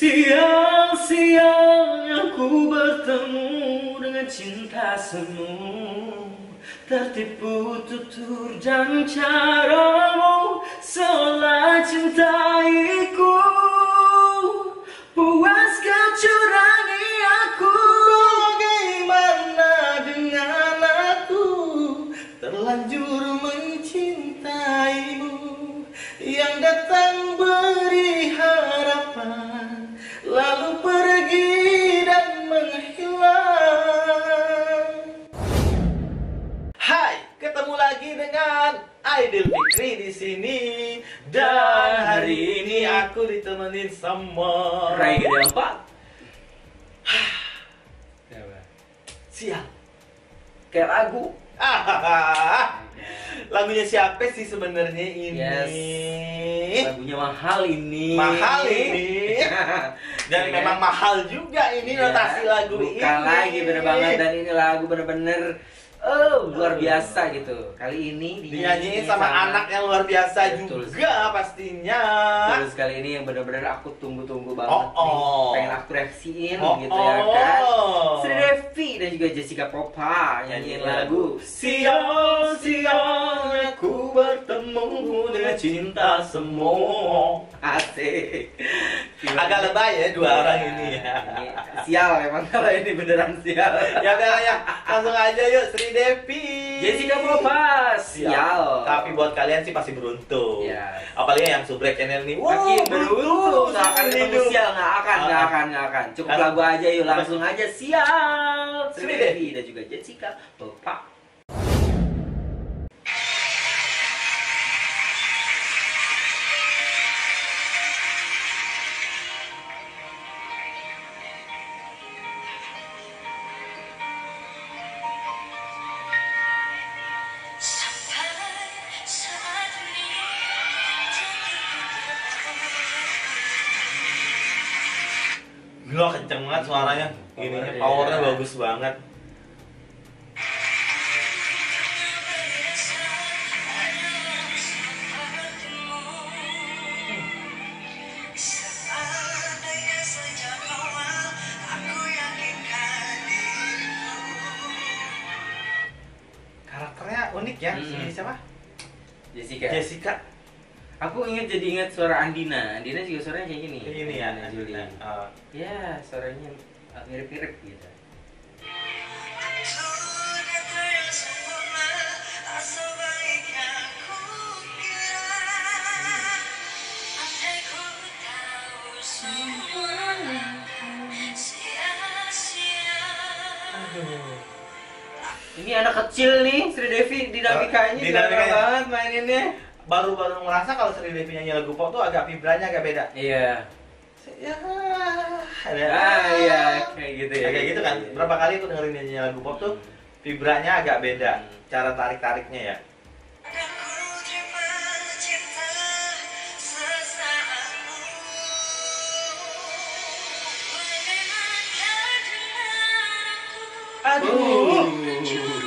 Siang-siang aku bertemu dengan cinta semu. Tertipu tutur dan caramu Seolah cintaiku. Puas kau aku. Bagaimana dengan aku? Terlanjur hari ini aku ditemenin sama Rai gede empat Siap Kayak lagu lagunya siapa sih sebenarnya ini? Yes. Lagunya mahal ini Mahal ini. Dan Iya. memang mahal juga ini Iya, notasi lagu ini. Bukan lagi bener banget dan ini lagu bener-bener oh luar biasa gitu. Kali ini dinyanyiin sama, anak yang luar biasa Betul juga pastinya. Terus kali ini yang bener-bener aku tunggu-tunggu banget Oh, oh. nih. Pengen aku reaksiin Oh, gitu ya kan. oh. Sri Devi dan juga Jessica Popa nyanyiin lagu Siang-siang aku bertemu dengan cinta semu. Asik. Agak lebay ya dua orang ini ya. Ini sial emang kalau ini beneran sial. Ya udah ya, langsung aja yuk Sri Devi. Jessica Popa sial. Tapi buat kalian sih pasti beruntung. Yes. Apalagi yang subrek channel nih. Makin beruntung nggak akan ketemu sial nggak akan nggak akan nggak akan cukup lagu aja yuk langsung aja sial Sri Devi dan juga Jessica Popa Gila kenceng banget suaranya. Ininya Power, powernya iya. bagus banget. Unik ya. Hmm. Si siapa? Jessica Jessica. aku inget jadi inget suara Andina Andina juga suaranya kayak gini Kayak gini ya. Andina Juli Oh. Ya suaranya mirip-mirip gitu. Ini anak kecil nih Sri Devi dinamikanya dinamika banget maininnya. Baru-baru ngerasa kalau Sri Devi nyanyi lagu pop tuh agak vibranya agak beda. iya Ya, ada. ah iya kayak gitu ya Kayak gitu kan. Berapa kali aku dengerin nyanyi lagu pop tuh vibranya agak beda. Cara tarik-tariknya ya. Dan ku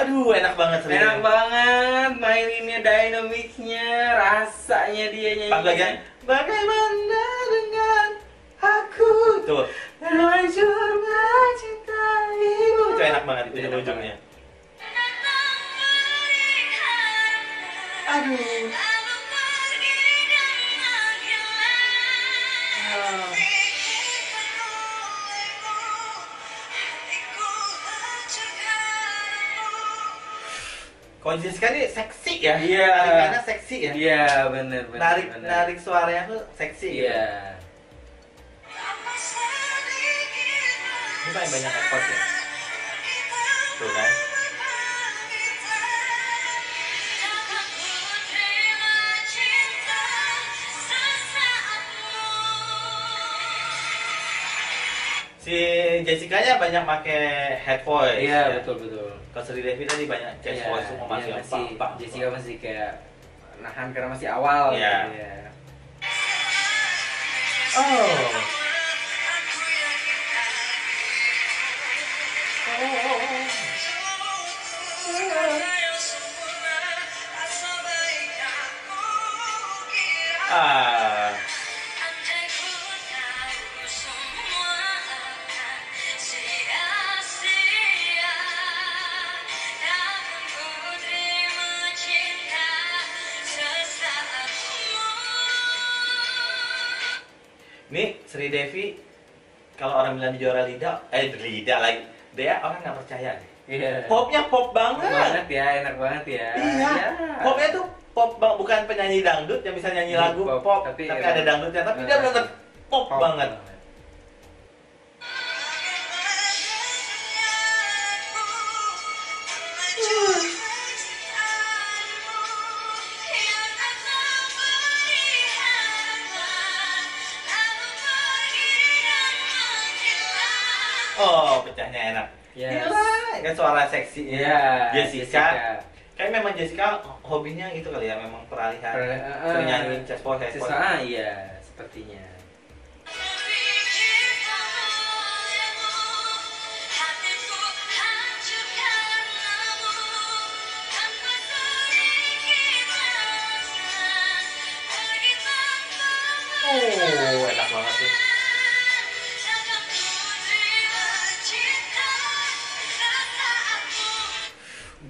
Aduh, enak banget Sri Enak banget maininnya dynamicnya, rasanya dia nyanyi. Bagian bagaimana dengan aku? Tuh Terlanjur mencintaimu itu enak banget itu ujungnya aduh kalau Jessica ini seksi ya Iya. tarikannya seksi ya Iya, bener bener. narik bener. narik suaranya tuh seksi gitu. Iya. Tanpa sedikit ini paling banyak ekspos ya tuh kan si Jessica nya banyak pakai head voice Iya, ya. betul betul. kalau Sri Devi tadi banyak chest Iya, voice semua masih yang pak pak Jessica masih kayak nahan karena masih awal Iya. gitu ya. oh Nih Sri Devi kalau orang bilang juara lidah, eh lidah lagi, dia orang nggak percaya. nih. Iya. Popnya pop banget. banget ya, enak banget ya. Iya. Ya. Popnya tuh pop bang, bukan penyanyi dangdut yang bisa nyanyi Iya, lagu pop, pop, tapi tapi, emang- ada dangdutnya, tapi dia Eh, benar pop, banget. Pecahnya enak. Yes. Gila, kan suara seksinya. Iya. Jessica. Kayak memang Jessica hobinya itu kali ya, memang peralihan. Per- Sering eh. nyanyi chessboard. Sisa, ah, iya, sepertinya.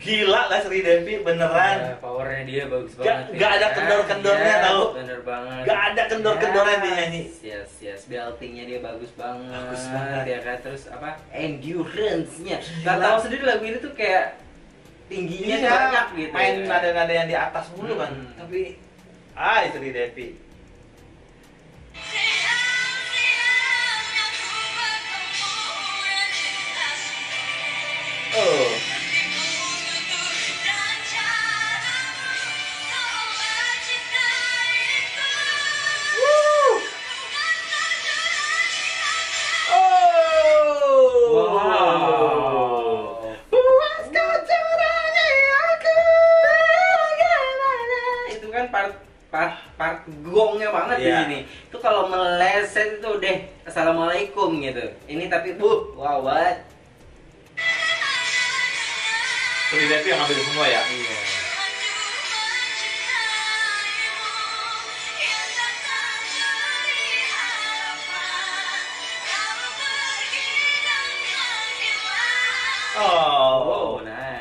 Gila lah Sri Devi Ya, beneran. powernya dia bagus Gak- banget. gak ada ya. kendor-kendornya, Yes, tahu. Bener banget. Gak ada kendor-kendornya dia nyanyi. Yes, yes, beltingnya dia bagus banget. Bagus banget. Ya kan, terus apa? Endurance-nya. Gak tahu sendiri lagu ini tuh kayak tingginya Iya, banyak gitu. main ya. nada-nada yang di atas mulu kan. Hmm. Tapi ah Sri Devi. Oh. Part gongnya banget di Iya. sini. Itu kalau meleset itu deh assalamualaikum gitu. Ini tapi buh wow banget. Devi yang ambil semua ya. Iya. Oh,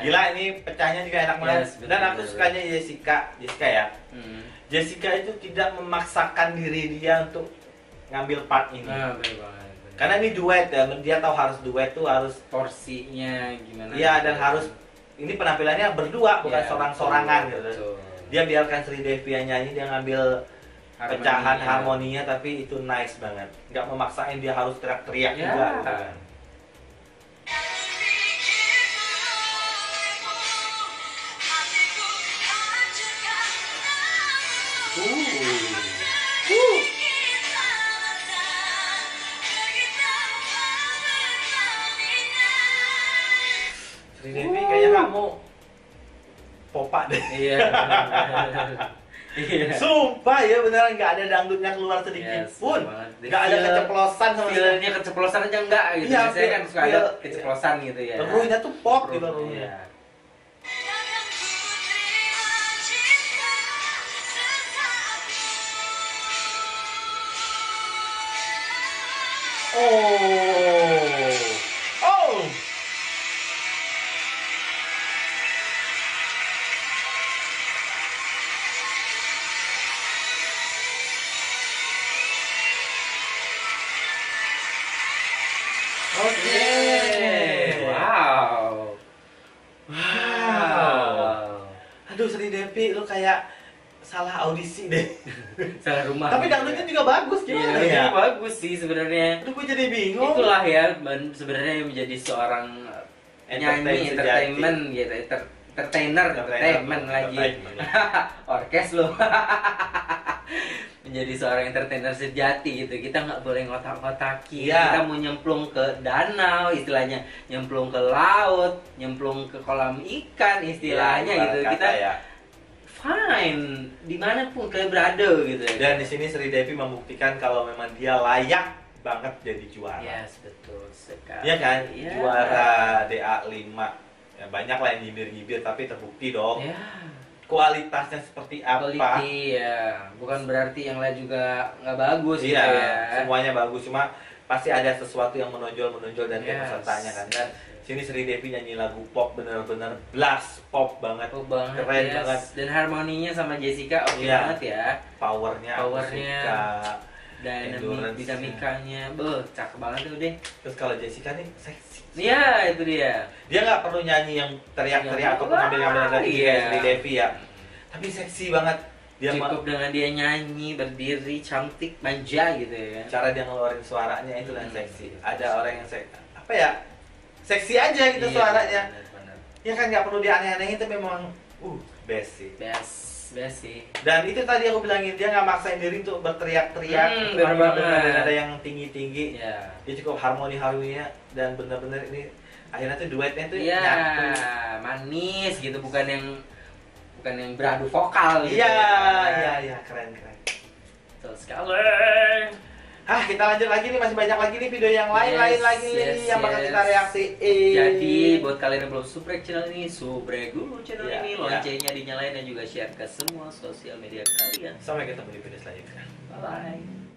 Gila ini pecahnya juga enak banget. Yes, Dan aku sukanya Jessica, Jessica ya. Hmm. Jessica itu tidak memaksakan diri dia untuk ngambil part ini. Nah, bener banget. bener. Karena ini duet ya, dia tahu harus duet tuh harus porsinya gimana? Iya dan harus ini penampilannya berdua bukan Iya, sorang-sorangan gitu. betul. Dia biarkan Sri Devi yang nyanyi dia ngambil Harmoninya. pecahan harmoninya tapi itu nice banget. Nggak memaksain dia harus teriak-teriak Ya. juga. gitu kan. Iya. Iya. Sumpah ya beneran nggak ada dangdutnya keluar sedikit Yes, pun. banget. Nggak ada keceplosan sama sekali. Keceplosan aja enggak gitu. Iya, Biasanya kan suka ada keceplosan gitu ya. Ruhnya tuh pop gitu ruhnya. Iya. Oh. Aduh Sri Devi lu kayak salah audisi deh. Salah rumah. Tapi dangdutnya juga bagus Iya, gimana dangdutnya ya? bagus sih sebenarnya. Aduh gue jadi bingung. Itulah ya ben- sebenarnya yang menjadi seorang Entertain nyanyi entertainment gitu, enter, entertainer, entertainment lagi. Entertainment. Orkes loh. menjadi seorang entertainer sejati gitu. Kita nggak boleh ngotak-ngotaki. Iya. Kita mau nyemplung ke danau istilahnya, nyemplung ke laut, nyemplung ke kolam ikan istilahnya Iya, gitu. ibarat Kita kata ya. fine di mana pun kalian berada gitu. Dan di sini Sri Devi membuktikan kalau memang dia layak banget jadi juara. Yes, betul sekali. Iya kan? Iya. Juara DA 5 ya, banyak lah yang nyibir-nyibir tapi terbukti dong. Ya. Kualitasnya seperti apa. Quality ya, bukan berarti yang lain juga nggak bagus gitu Iya, ya. semuanya bagus cuma pasti ada sesuatu yang menonjol menonjol dan Yes. pesertanya kan dan sini Sri Devi nyanyi lagu pop bener-bener blast pop banget Oh banget, keren yes. banget Dan harmoninya sama Jessica oke Iya. banget ya. powernya aku Powernya. suka Dynamic, dinamikanya, beuh, cakep banget tuh deh. terus kalau Jessica nih seksi Iya, itu dia. dia nggak perlu nyanyi yang teriak-teriak Yang ataupun ngambil-ngambil dari iya. Sri Devi ya tapi seksi banget dia Cukup dengan dia nyanyi, berdiri, cantik, manja gitu ya. cara dia ngeluarin suaranya itu yang Hmm. seksi ada orang yang seksi apa ya seksi aja gitu Iya, suaranya bener-bener. ya kan nggak perlu dianeh-anehin tapi memang uh best sih Best, best sih. dan itu tadi aku bilangin dia nggak maksain diri untuk berteriak-teriak Hmm, banget. ada yang tinggi-tinggi Ya. dia cukup harmoni harmoninya dan bener-bener ini akhirnya tuh duetnya tuh Iya, nyatu manis gitu, bukan yang bukan yang beradu vokal gitu. iya ya. iya iya keren keren Betul sekali. Hah, kita lanjut lagi nih masih banyak lagi nih video yang lain Yes, lain lagi nih yes, yang bakal yes. kita reaksiin. Jadi buat kalian yang belum subscribe channel ini, subscribe dulu channel Iya, ini, iya. loncengnya dinyalain dan juga share ke semua sosial media kalian. sampai ketemu di video selanjutnya. Bye bye.